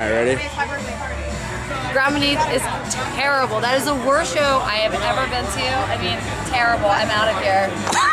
All right, ready? Grand is terrible. That is the worst show I have ever been to. I mean, terrible. I'm out of here.